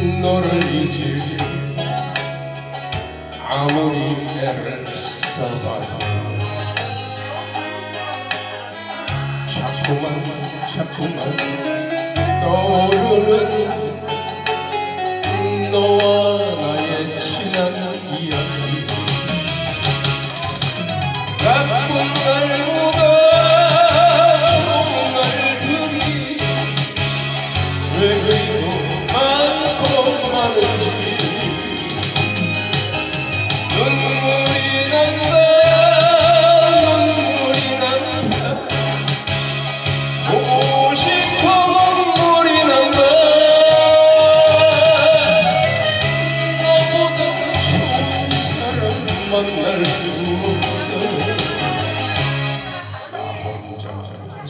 너를 잊지 아무리 애를 써봐도 자꾸만 자꾸만 떠오르는 너와 나의 친한 이야기. 나쁜 날보다 좋은 날들이 왜 그리 만날 수 없어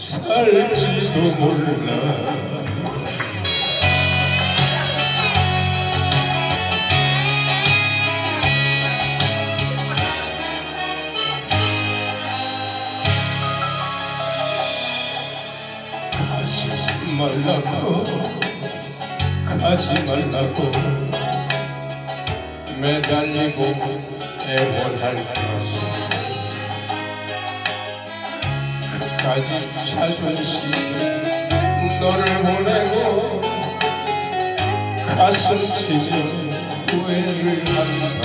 살지도 몰라. 말라고 가지 말라고 매달리고 것이 끝까지 자존심 너를 보내고 가슴 뛰며 후회를 한다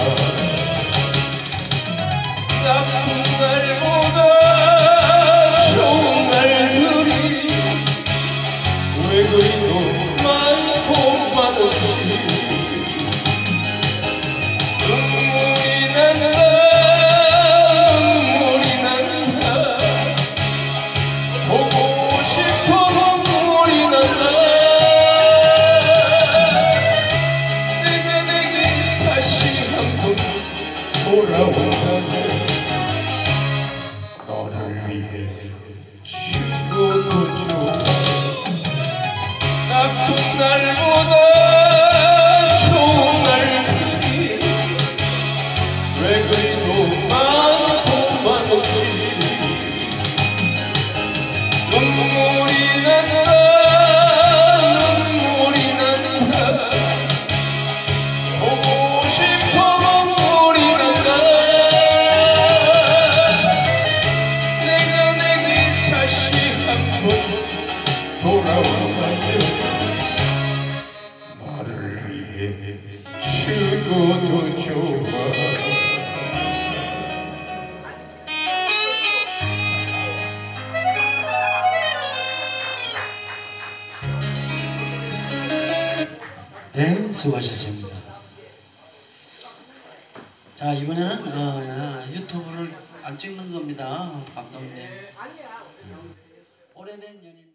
나쁜 날보다 좋은 날들이 왜 그리 for a winter. 죽어도 좋아 네, 수고하셨습니다. 자, 이번에는 어, 유튜브를 안 찍는 겁니다. 감독님. 오래된 연인.